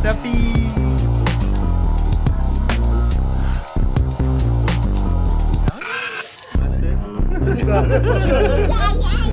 Giuseppe.